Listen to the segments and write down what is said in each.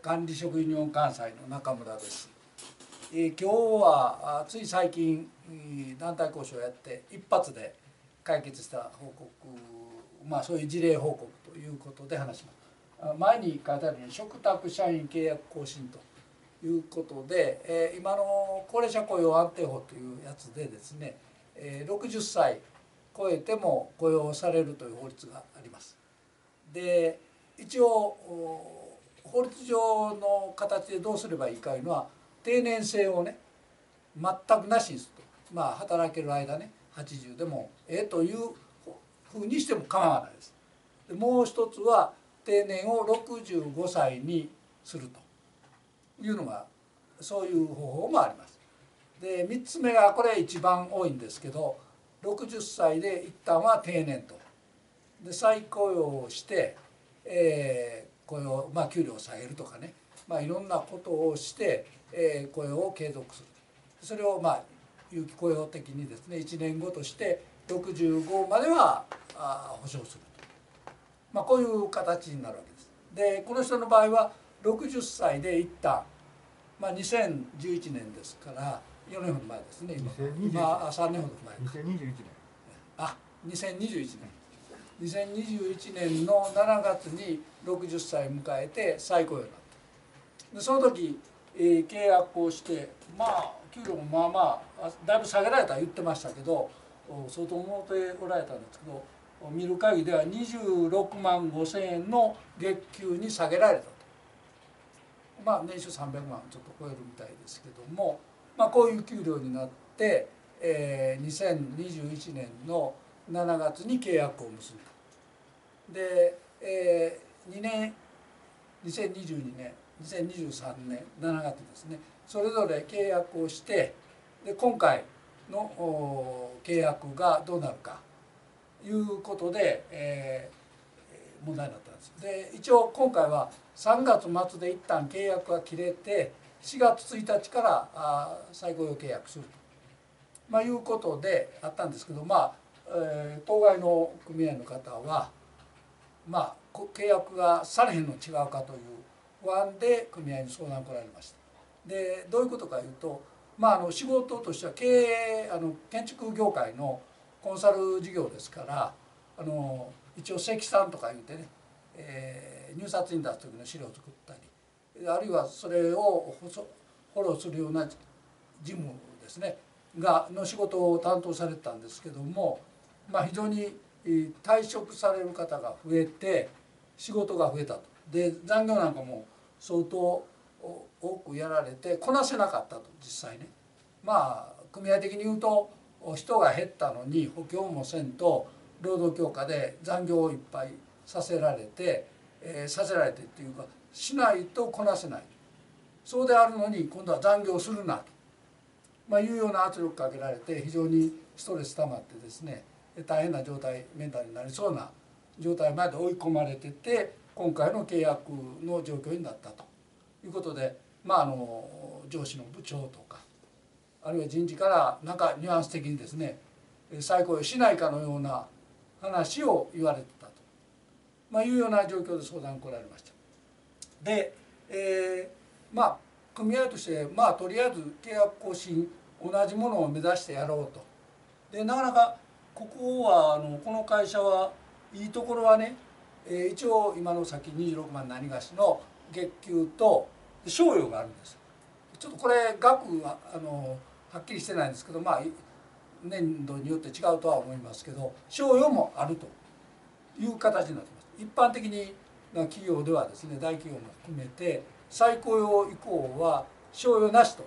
管理職ユニオン関西の中村です。え今日はつい最近団体交渉をやって一発で解決した報告まあそういう事例報告ということで話します。前に書いてあるように嘱託社員契約更新ということで、え今の高齢者雇用安定法というやつでですね、え60歳超えても雇用されるという法律があります。で一応法律上の形でどうすればいいかいうのは定年制をね全くなしにするとまあ働ける間ね80でもええというふうにしても構わないです。でもう一つは定年を65歳にするというのがそういう方法もあります。で3つ目がこれ一番多いんですけど60歳で一旦は定年とで再雇用をして、えー、雇用、まあ、給料を下げるとかね、まあ、いろんなことをして、えー、雇用を継続する。それをまあ有期雇用的にですね1年後として65まではあ保障すると、まあ、こういう形になるわけです。でこの人の場合は60歳で一旦、まあ、2011年ですから4年ほど前ですね今。今3年ほど前2021年。あ2021年2021年の7月に60歳迎えて再雇用になった。でその時、えー、契約をしてまあ給料もまあまあだいぶ下げられた言ってましたけど相当思っておられたんですけど見る限りでは26万5千円の月給に下げられたと。まあ年収300万ちょっと超えるみたいですけども、まあ、こういう給料になって、えー、2021年の7月に契約を結んだで、えー、2年2022年2023年7月ですねそれぞれ契約をしてで今回の契約がどうなるかいうことで、えー、問題になったんです。で一応今回は3月末で一旦契約が切れて4月1日からあ再雇用契約すると、まあ、いうことであったんですけどまあ、えー、当該の組合の方はまあ契約がされへんの違うかという不安で組合に相談来られました。でどういうことかいうと、まあ、あの仕事としては経営あの建築業界のコンサル事業ですからあの一応積算とか言うてね、えー、入札に出す時の資料を作ったりあるいはそれをフォローするような事務ですねがの仕事を担当されてたんですけども、まあ、非常に退職される方が増えて仕事が増えたと。で残業なんかも相当多くやられてこなせなかったと実際ね。まあ組合的に言うと人が減ったのに補強もせんと労働強化で残業をいっぱいさせられて、えー、させられてっていうかしないとこなせない。そうであるのに今度は残業するなと、まあ、いうような圧力かけられて非常にストレス溜まってですね。大変な状態メンタルになりそうな状態まで追い込まれてて今回の契約の状況になったということで、まあ、あの上司の部長とかあるいは人事からなんかニュアンス的にですね再雇用しないかのような話を言われてたと、まあ、いうような状況で相談来られました。で、えー、まあ組合としてまあとりあえず契約更新同じものを目指してやろうと。でなかなかここはあのこの会社はいいところはね、えー、一応今の先26万何がしの月給と賞与があるんです。ちょっとこれ額はあのはっきりしてないんですけどまあ年度によって違うとは思いますけど賞与もあるという形になってます。一般的に企業ではですね大企業も含めて再雇用以降は賞与なしと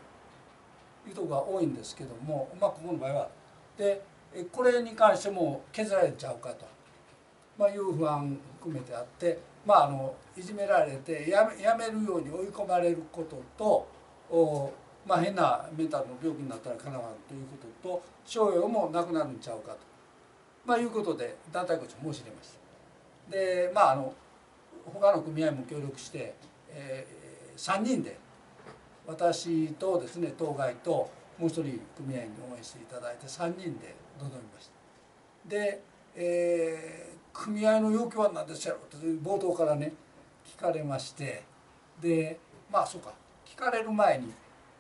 いうとこが多いんですけどもまあここの場合は。でこれに関しても削られちゃうかと、まあ、いう不安含めてあって、まあ、あのいじめられてやめやめるように追い込まれることとお、まあ、変なメンタルの病気になったらかなわんということと賞与もなくなるんちゃうかと、まあ、いうことで団体コーチ申し入れました。でまああの他の組合も協力して、えー、3人で私とですね当該ともう一人組合に応援していただいて3人で臨みました。で、えー、組合の要求は何ですやろと冒頭からね聞かれましてでまあそうか聞かれる前に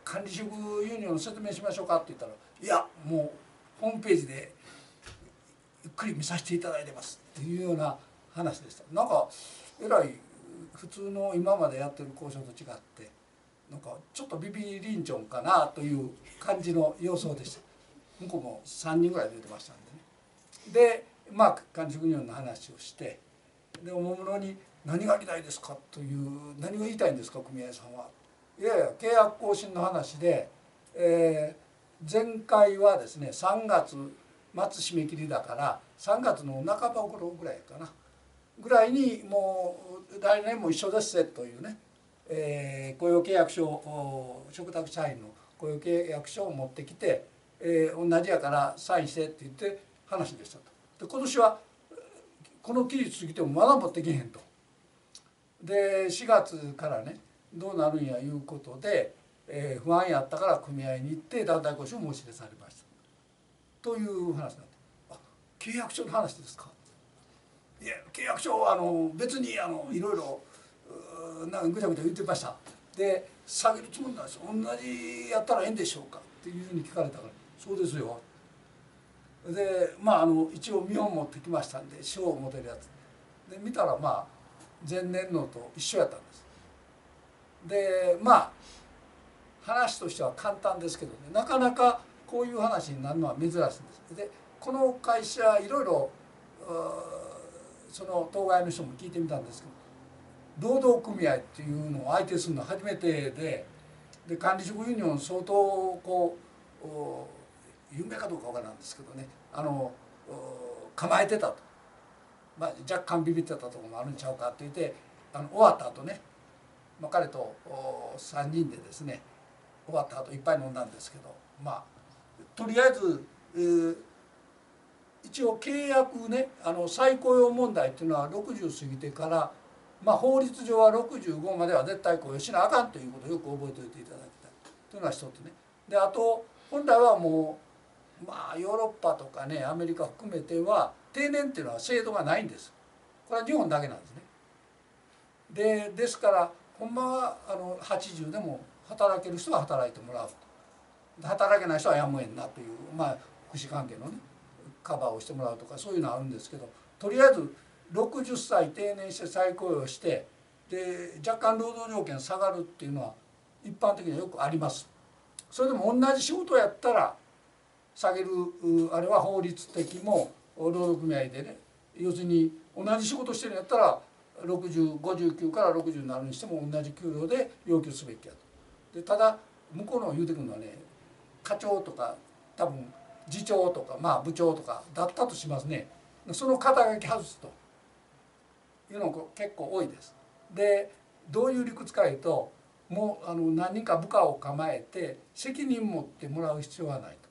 管理職ユニオンの説明しましょうかって言ったら「いやもうホームページでゆっくり見させていただいてます」っていうような話でした。なんかえらい普通の今までやってる交渉と違ってなんかちょっとビビリンチョンかなという感じの様相でした。向こうも3人ぐらい出てましたんでね。でまあ管理職ユニオンの話をしてでおもむろに「何が議題ですか?」という「何が言いたいんですか？組合さんは」いやいや契約更新の話で、えー、前回はですね3月末締め切りだから3月の半ば頃ぐらいかな。ぐらいにもう来年も一緒ですぜというね、えー、雇用契約書嘱託社員の雇用契約書を持ってきて、えー、同じやからサインしてって言って話でしたと。で今年はこの期日過ぎてもまだ持ってけへんと。で4月からねどうなるんやいうことで、えー、不安やったから組合に行って団体交渉申し出されましたという話になって「あ契約書の話ですか?」いや契約書はあの別にあのいろいろなんかぐちゃぐちゃ言ってました。で下げるつもりなんです同じやったらええんでしょうか。っていうふうに聞かれたから「そうですよ」でまああの一応見本持ってきましたんで賞を持てるやつ。で見たらまあ前年のと一緒やったんです。でまあ話としては簡単ですけどね。なかなかこういう話になるのは珍しいんです。でこの会社いろいろその当該の人も聞いてみたんですけど労働組合っていうのを相手するのは初めてでで管理職ユニオン相当こう有名かどうかわからんですけどね。あの構えてたと、まあ、若干ビビってたところもあるんちゃうかって言ってあの終わった後ね、まあ、彼と3人でですね終わった後いっぱい飲んだんですけど。まあとりあえず、えー、一応契約ねあの再雇用問題っていうのは60過ぎてから、まあ、法律上は65までは絶対雇用しなあかんということをよく覚えておいていただきたいというのが一つね。であと本来はもうまあヨーロッパとかねアメリカ含めては定年っていうのは制度がないんです。これは日本だけなんですね。でですからほんまはあの80でも働ける人は働いてもらう働けない人はやむえんなというまあ福祉関係のねカバーをしてもらうとかそういうのはあるんですけどとりあえず60歳定年して再雇用してで若干労働条件下がるっていうのは一般的にはよくあります。それでも同じ仕事やったら下げるあれは法律的も労働組合でね要するに同じ仕事してるんやったら6059から60になるにしても同じ給料で要求すべきやと。でただ向こうの言うてくるのはね課長とか多分次長とかまあ部長とかだったとしますねその肩書き外すというのが結構多いです。でどういう理屈かいうともうあの何人か部下を構えて責任持ってもらう必要はないと。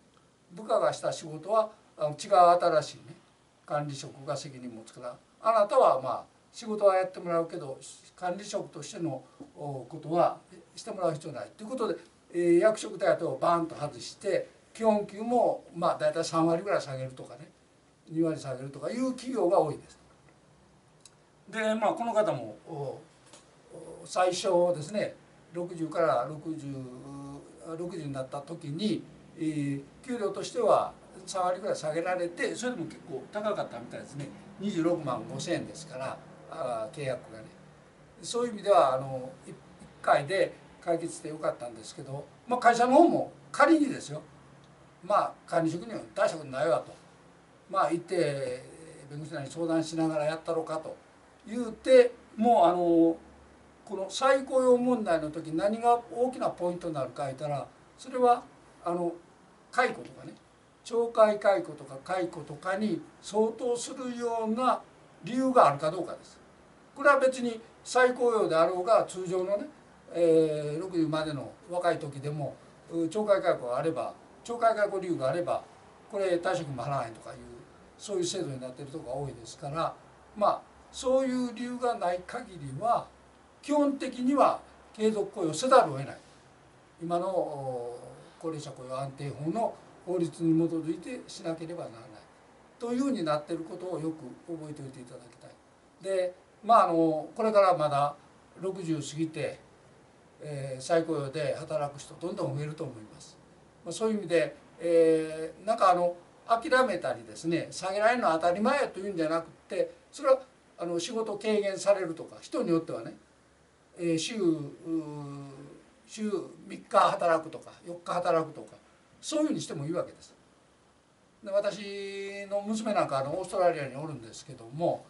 部下がした仕事はあの違う新しいね管理職が責任持つからあなたはまあ仕事はやってもらうけど管理職としてのことはしてもらう必要ないということで、えー、役職手当をバーンと外して基本給もまあ大体3割ぐらい下げるとかね2割下げるとかいう企業が多いです。でまあこの方も最初ですね60から6060 60になった時に、えー、給料としては3割ぐらい下げられてそれでも結構高かったみたいですね。26万5千円ですからあ契約がね。そういう意味ではあの 1, 1回で解決してよかったんですけど、まあ、会社の方も仮にですよ。まあ管理職には大したことないわと。まあ行って弁護士らに相談しながらやったろうかと。言うてもうあのこの再雇用問題の時何が大きなポイントになるか言ったらそれはあの解雇とかね懲戒解雇とか解雇とかに相当するような理由があるかどうかです。これは別に再雇用であろうが通常のね、えー、60までの若い時でも懲戒解雇があれば懲戒解雇理由があればこれ退職も払わへんとかいうそういう制度になってるとこが多いですからまあそういう理由がない限りは基本的には継続雇用せざるを得ない今の高齢者雇用安定法の法律に基づいてしなければならないというふうになってることをよく覚えておいていただきたい。でまああのこれからまだ60過ぎてえー、再雇用で働く人どんどん増えると思います。まあ、そういう意味で、えー、なんかあの諦めたりですね下げられるのは当たり前やというんじゃなくてそれはあの仕事軽減されるとか人によってはね、えー、週週3日働くとか4日働くとかそういうふうにしてもいいわけです。で私の娘なんかあのオーストラリアにおるんですけども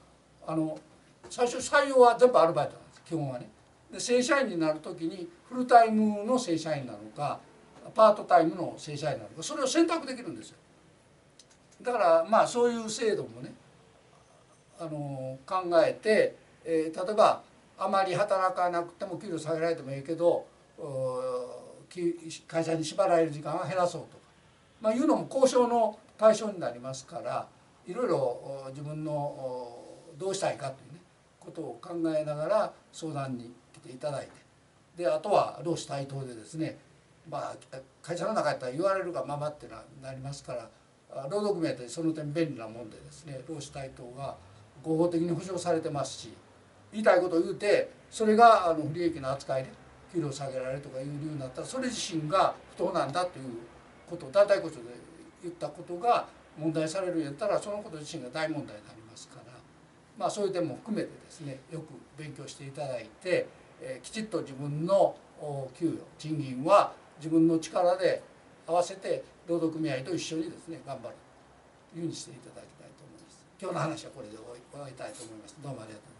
あの最初採用は全部アルバイトなんです基本はね。で正社員になる時にフルタイムの正社員なのかパートタイムの正社員なのかそれを選択できるんですよ。だからまあそういう制度もねあの考えて、えー、例えばあまり働かなくても給料下げられてもいいけど会社に縛られる時間は減らそうとか、まあ、いうのも交渉の対象になりますからいろいろ自分のどうしたいかというねことを考えながら相談に来ていただいて。であとは労使対等でですねまあ会社の中やったら言われるがままっていうのはなりますから労働組合ってその点便利なもんでですね労使対等が合法的に保障されてますし言いたいことを言うてそれがあの不利益な扱いで給料下げられるとかいう理由になったらそれ自身が不当なんだということを団体交渉で言ったことが問題されるんやったらそのこと自身が大問題になりますからまあそういう点も含めてですねよく勉強していただいて、え、きちっと自分の給与賃金は自分の力で合わせて労働組合と一緒にですね頑張るというふうにしていただき。今日の話はこれで終わりたいと思います。どうもありがとう